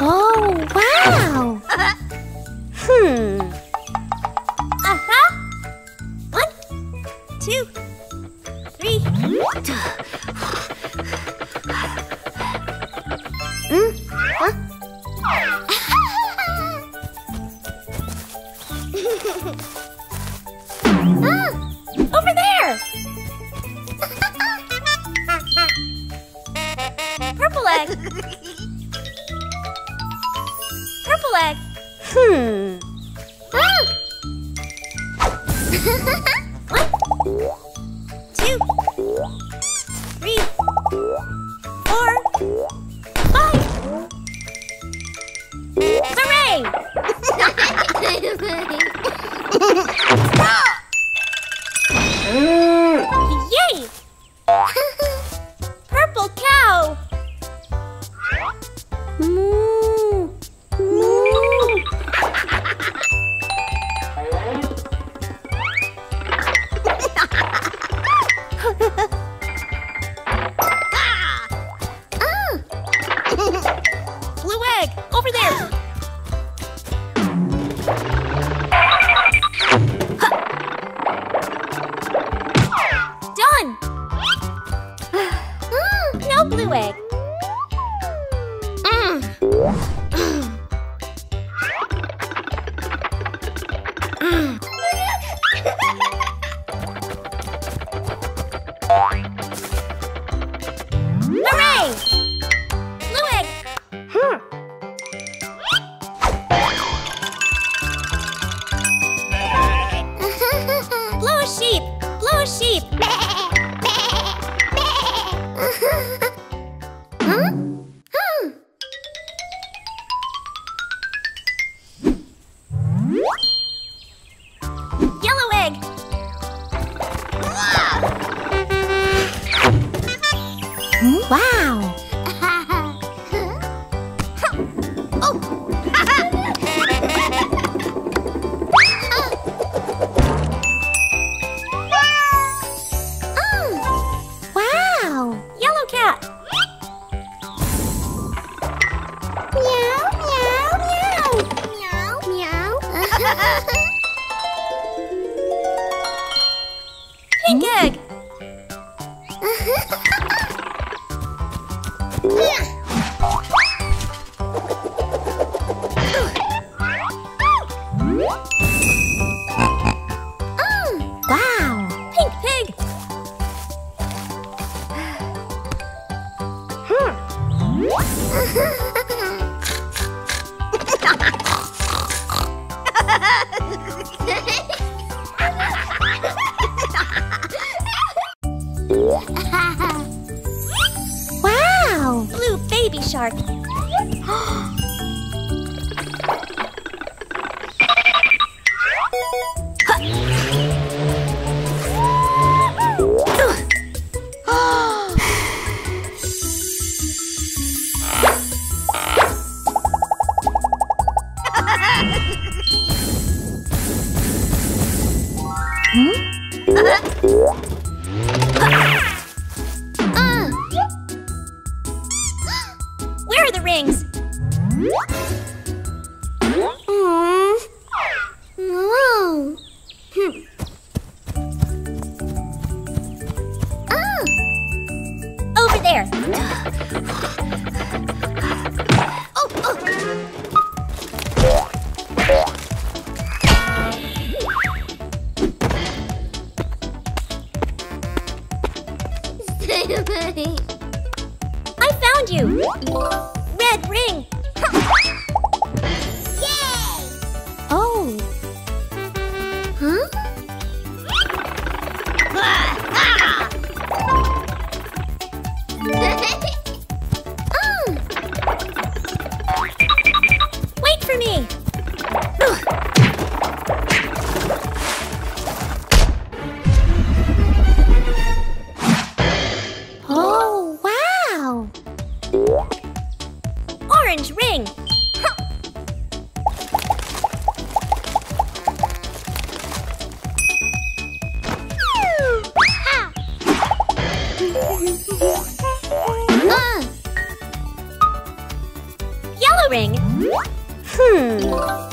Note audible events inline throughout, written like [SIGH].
oh, wow! Ah, [LAUGHS] over there. Purple egg. [LAUGHS] Purple egg. Hmm. Moo. Yellow wow. Pink pig. [LAUGHS] Where are the rings? Wow. Hmm. Over there. Ring. Yellow ring. hmm.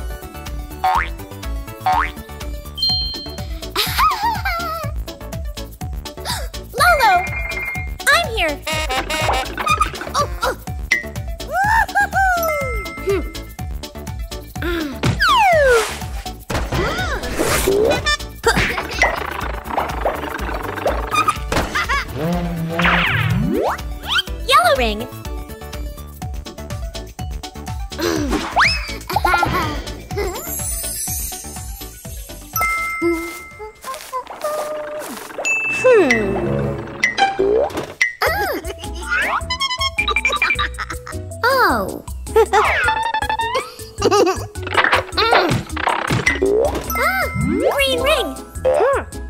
Ring.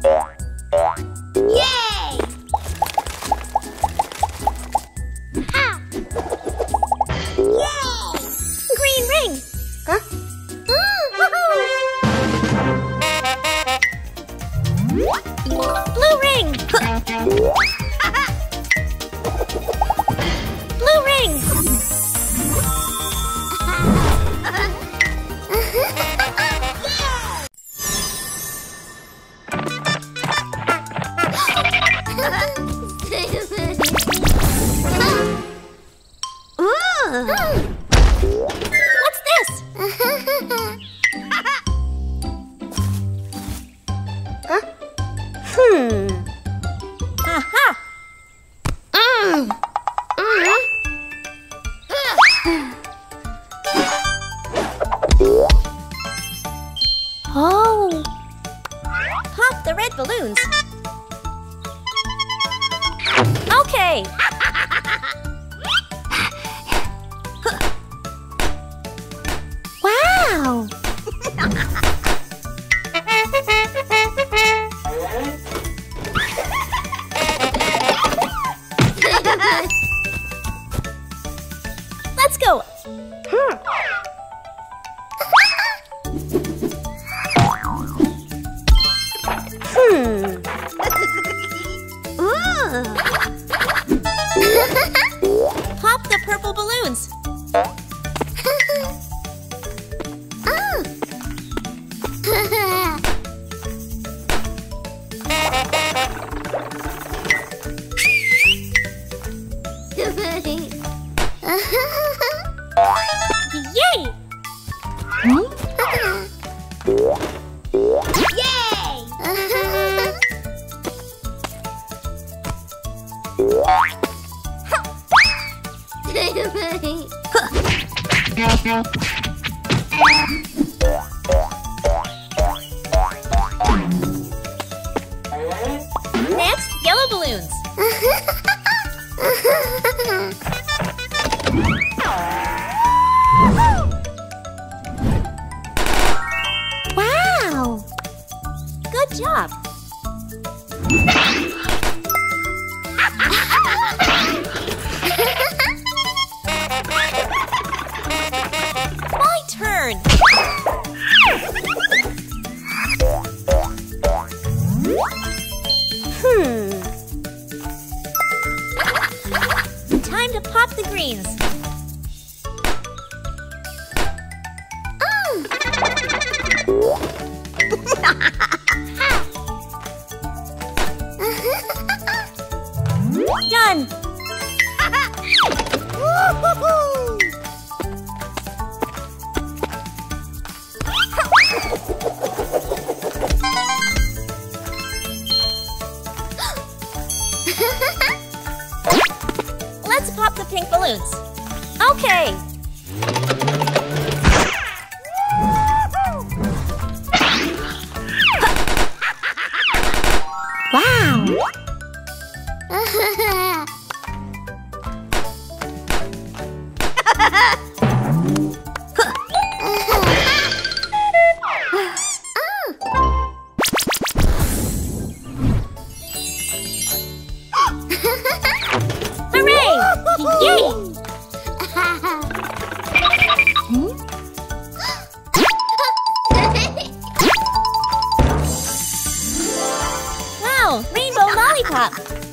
The red balloons. Okay. [LAUGHS] Next, yellow balloons. [LAUGHS] wow. Good job. [LAUGHS] Let's pop the pink balloons. Okay. Wow. Hooray! [LAUGHS] Wow, rainbow